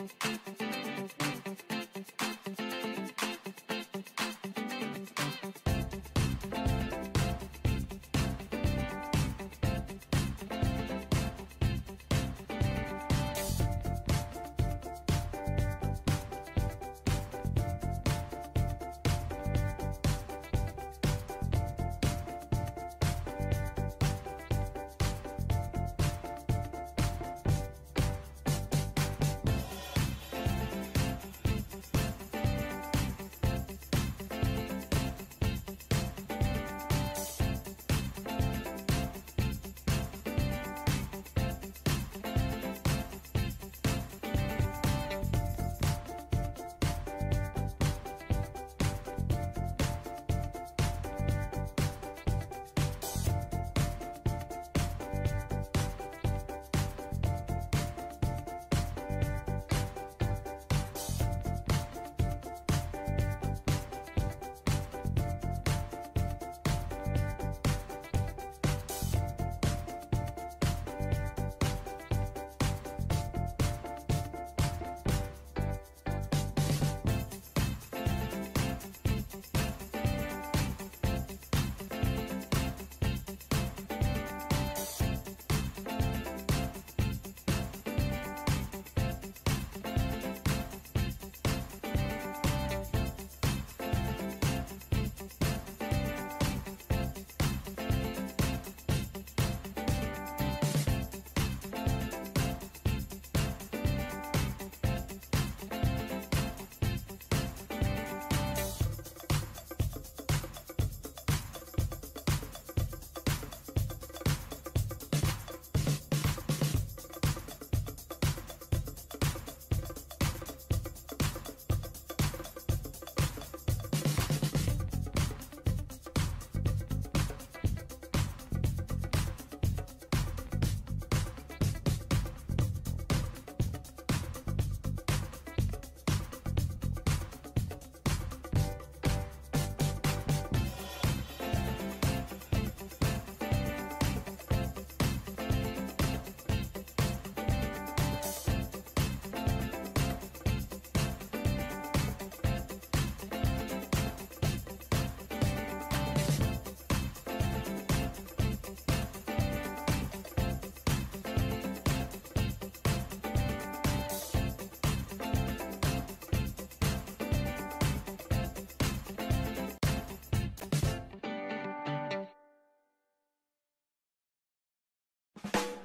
Thank you. you